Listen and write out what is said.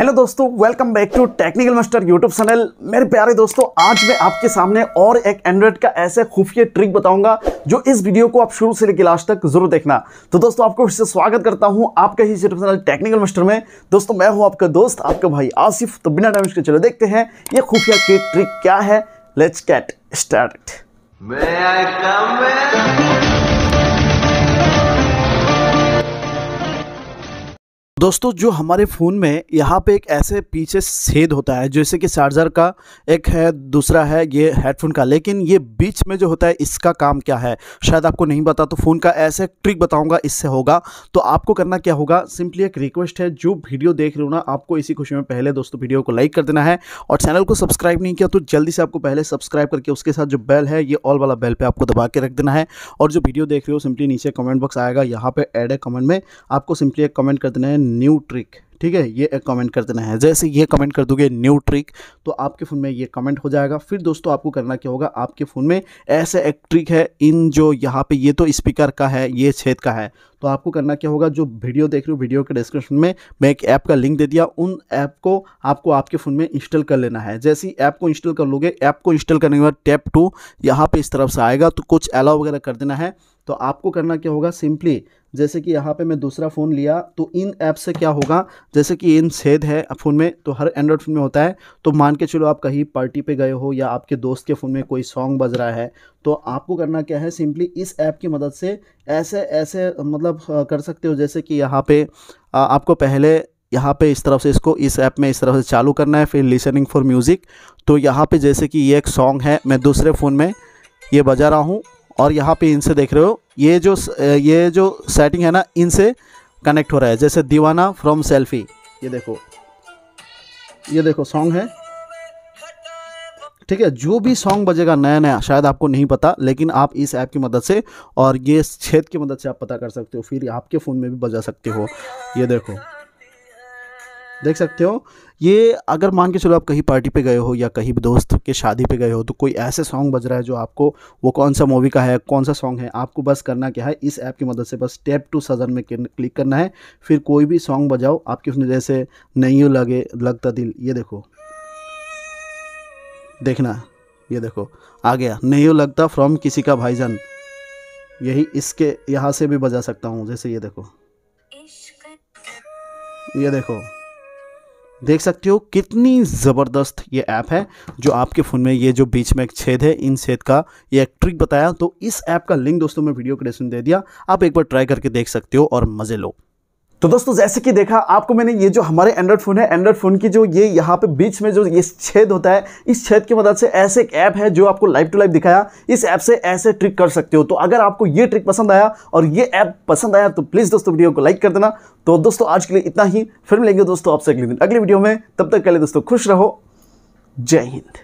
Hello दोस्तों welcome back to Technical Master YouTube channel मेरे प्यारे दोस्तों, आज मैं आपके सामने और एक एंड्रॉइड का ऐसे खुफिया ट्रिक बताऊँगा, जो इस वीडियो को आप शुरू से लेकर लास्ट तक ज़रूर देखना। तो दोस्तों, आपको फिर से स्वागत करता हूँ आपका ही यूट्यूब चैनल टेक्निकल मास्टर में। दोस्तों, मैं हूँ आपका दोस्त, आपका भाई आसिफ। तो बिना टाइम के चलो देखते हैं, ये खुफिया की ट्रिक क्या है? लेट्स गेट स्टार्ट दोस्तों, जो हमारे फ़ोन में यहाँ पे एक ऐसे पीछे छेद होता है, जैसे कि चार्जर का एक है, दूसरा है, ये हेडफोन का। लेकिन ये बीच में जो होता है, इसका काम क्या है? शायद आपको नहीं पता तो फ़ोन का ऐसे ट्रिक बताऊँगा, इससे होगा। तो आपको करना क्या होगा? सिंपली एक रिक्वेस्ट है, जो वीडियो देख रहे हो ना, आपको इसी खुशी में पहले दोस्तों वीडियो को लाइक कर देना है। और चैनल को सब्सक्राइब नहीं किया तो जल्दी से आपको पहले सब्सक्राइब करके उसके साथ जो बेल है, ये ऑल वाला बेल पर आपको दबा के रख देना है। और जो वीडियो देख रहे हो, सिंपली नीचे कमेंट बॉक्स आएगा, यहाँ पर एड है कमेंट में, आपको सिंपली एक कमेंट कर देना है न्यू ट्रिक ठीक है? ये कमेंट कर देना है। जैसे ये कमेंट कर दोगे न्यू ट्रिक तो आपके फ़ोन में ये कमेंट हो जाएगा। फिर दोस्तों, आपको करना क्या होगा? आपके फ़ोन में ऐसे एक ट्रिक है, इन जो यहाँ पे ये तो स्पीकर का है, ये छेद का है। तो आपको करना क्या होगा? जो वीडियो देख रहे हो वीडियो के डिस्क्रिप्शन में मैं एक ऐप का लिंक दे दिया। उन ऐप को आपको आपके फ़ोन में इंस्टॉल कर लेना है। जैसे ही ऐप को इंस्टॉल कर लोगे ऐप को इंस्टॉल करने के बाद टैप टू यहाँ पे इस तरफ़ से आएगा। तो कुछ अलाउ वगैरह कर देना है। तो आपको करना क्या होगा सिंपली, जैसे कि यहाँ पे मैं दूसरा फ़ोन लिया तो इन ऐप से क्या होगा, जैसे कि इन छेद है फ़ोन में तो हर एंड्रॉयड फ़ोन में होता है तो मान के चलो आप कहीं पार्टी पे गए हो या आपके दोस्त के फ़ोन में कोई सॉन्ग बज रहा है तो आपको करना क्या है सिंपली इस ऐप की मदद से ऐसे ऐसे मतलब कर सकते हो, जैसे कि यहाँ पे आपको पहले यहाँ पे इस तरफ़ से इसको इस ऐप में इस तरफ़ से चालू करना है, फिर लिसनिंग फॉर म्यूज़िक तो यहाँ पे जैसे कि ये एक सॉन्ग है, मैं दूसरे फ़ोन में ये बजा रहा हूँ और यहाँ पे इनसे देख रहे हो, ये जो ये जो सेटिंग है ना, इनसे कनेक्ट हो रहा है। जैसे दीवाना फ्रॉम सेल्फी ये देखो। ये देखो सॉन्ग है। ठीक है, जो भी सॉन्ग बजेगा नया नया शायद आपको नहीं पता, लेकिन आप इस ऐप की मदद से और ये छेद की मदद से आप पता कर सकते हो। फिर आपके फ़ोन में भी बजा सकते हो। ये देखो। देख सकते हो। ये अगर मान के चलो आप कहीं पार्टी पे गए हो या कहीं भी दोस्त के शादी पे गए हो तो कोई ऐसे सॉन्ग बज रहा है जो आपको वो कौन सा मूवी का है कौन सा सॉन्ग है आपको बस करना क्या है इस ऐप की मदद से बस टैप टू सजन में क्लिक करना है फिर कोई भी सॉन्ग बजाओ आपकी उसने जैसे नहीं लगे लगता दिल। ये देखो। देखना ये देखो। आ गया। नहीं लगता फ्रॉम किसी का भाईजान। यही इसके यहाँ से भी बजा सकता हूँ जैसे ये देखो। ये देखो। देख सकते हो कितनी ज़बरदस्त ये ऐप है, जो आपके फ़ोन में ये जो बीच में एक छेद है, इन छेद का ये एक ट्रिक बताया। तो इस ऐप का लिंक दोस्तों, मैं वीडियो के दे दिया। आप एक बार ट्राई करके देख सकते हो और मज़े लो। तो दोस्तों, जैसे कि देखा, आपको मैंने ये जो हमारे एंड्रॉइड फ़ोन है एंड्रॉइड फ़ोन की जो ये यहाँ पे बीच में जो ये छेद होता है, इस छेद की मदद से ऐसे एक ऐप है जो आपको लाइव टू लाइव दिखाया। इस ऐप से ऐसे ट्रिक कर सकते हो। तो अगर आपको ये ट्रिक पसंद आया और ये ऐप पसंद आया तो प्लीज़ दोस्तों वीडियो को लाइक कर देना। तो दोस्तों, आज के लिए इतना ही। फिर मिलेंगे दोस्तों आपसे अगले दिन, अगले वीडियो में। तब तक के लिए दोस्तों, खुश रहो। जय हिंद।